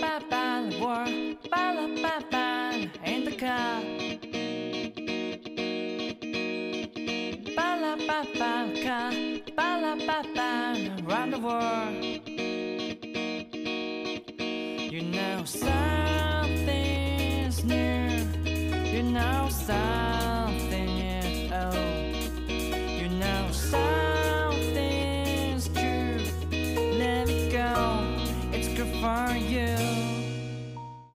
ba in the car. Car, around the world. You know something's new. You know something. for you.